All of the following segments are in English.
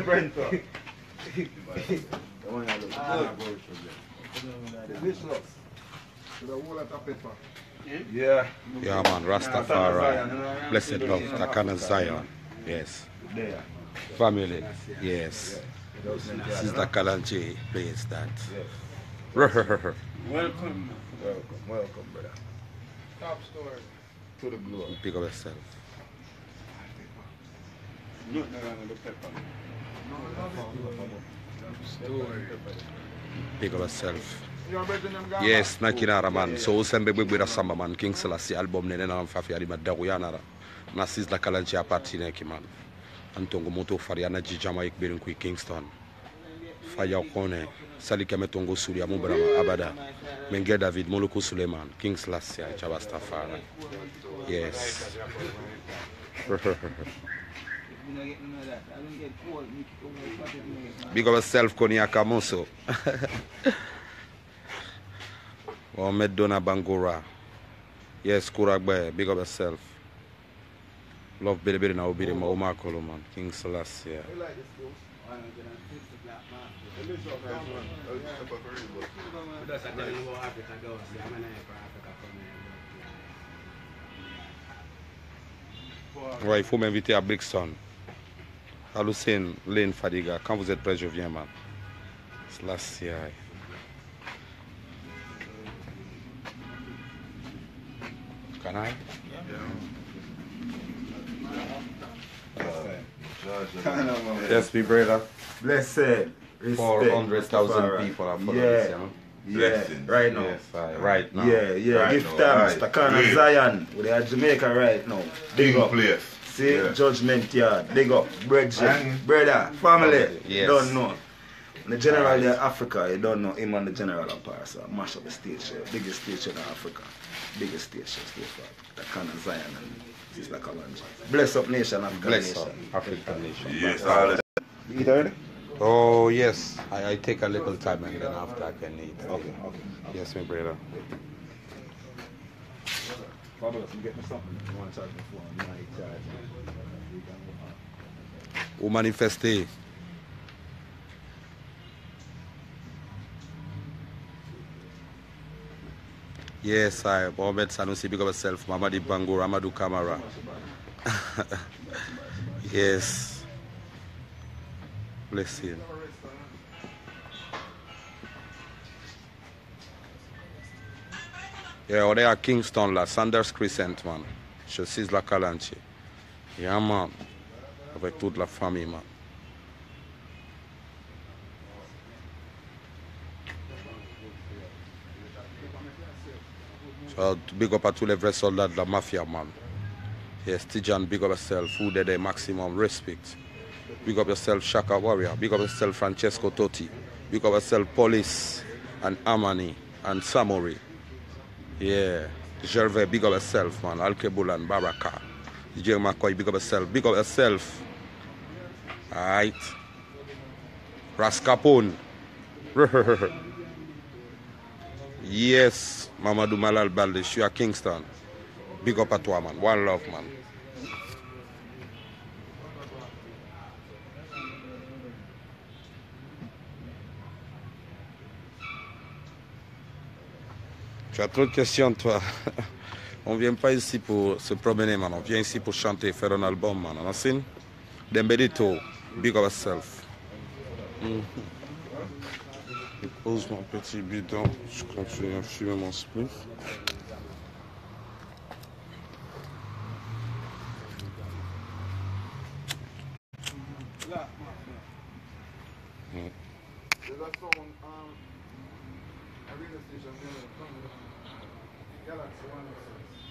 Brento. Delicious. With a whole lot of pepper. Yeah. Yeah, man, Rastafari. Blessed love, Takana Zion. Yes. There. Family. Yes. Sister Kalanchi plays that. Welcome. Welcome, welcome, brother. Top story. To the glory. Pick up yourself. Pick up yourself. You are than them guys? Yes, nakinara man. So usembe bwebwera samba man. King Selassie album nene na mfafi ali madagu. Na Sister Kalanchi apati neki man. Antongo moto fari ana jijama ikbirin kui Kingston. Faya kone. Sali kame tongo suri ya mubra abada. Menge David Moluku Suleiman. King Selassie Chabastafari. Yes. Big up yourself, Konya Kamoso. Mohamed Dona Bangura. Yes, Kuragbe, big up yourself. Love Billy Billy now, Billy Mauma Koloman. King Selassie. You like this, bro? Delicious. Pepper for you, bro. Ouais, il faut m'inviter à Brixton. Lucien, Lane Fadiga. Quand vous êtes prêt, je viens, man. Aïe. Can I? Yes, be brother. Blessed. Respect. 400,000 people are following this, you Yeah. know? Yeah, right now. Yes, right now. Yeah, yeah. Right Give now, thanks right. to. Zion. We are Jamaica right now. Big Big up. place. See, Yeah. judgment yard. Big up. Brethren. Bang. Brother. Family. Yes. Don't know. The general in Africa, you don't know him and the general of Paris. So mash up the stage. Biggest stage in Africa. Biggest stage. So far. The Kana Zion and Sister Kalanji. Bless up nation, African Bless nation. up, African nation. Yes, all You eat already? Oh, yes. I, I take a little time and then after I can eat. Okay, okay. Yes, my brother. Fabulous. You get me something. You want to charge me for? You want to charge me? Ou manifester. Yes, I Mohamed Sanusi, big up yourself. Mamadi Bango, Amadou Kamara. yes. Bless you. Yeah, est à Kingston là, Sanders Crescent, man. Je suis la Calanchi. Yeah, man. Avec toute la famille, man. So, big up à tous les vrais la mafia, man. Yes, Tijan, big up yourself. Who did the maximum respect. Big up yourself, Shaka Warrior. Big up yourself, Francesco Totti. Big up yourself, Police and Amani and Samori. Yeah. Gervais, big up yourself, man. Alkebul and Baraka. DJ McCoy, big up yourself. Big up yourself. Alright. Rascapone. yes, Mamadou Malal. Je suis à Kingston. Big up à toi, man. One love, man. Tu as trop de questions, toi. On vient pas ici pour se promener. On vient ici pour chanter, faire un album, man. On seen? Dembedito, big up yourself. Mhm. Je pose mon petit bidon. Je continue à fumer mon spliff. There's a song, um, a radio station there, from Galaxy One.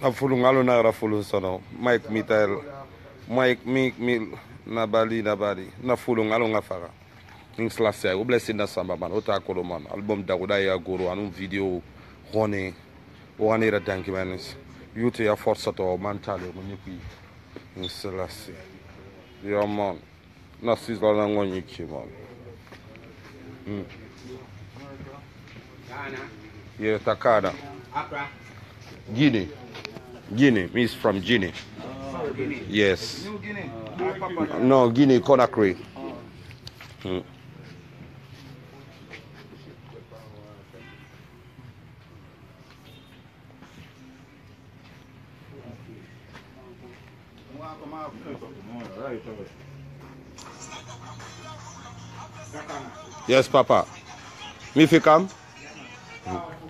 Na fulu ngalo na ra fulu sono. Mike Mitel. Mike mi mi Na bali, na bali. Na fulong along afara. Ning slase, ou blessing na samba man. Ota kolo man. Album da kuda ya goro. Anun video. Rone. O anera danki manis. Yute ya forsa to mantale. Mwenye Ning slase. Yeah man. Na sizla na ngonyi ki man. Ghana, Yeah, Takada. Accra, Guinea. Guinea. Me is from Guinea. Guinea. Yes. New Guinea. No, Guinea, Conakry. Hmm. Yes, Papa. Me fi come? Hmm.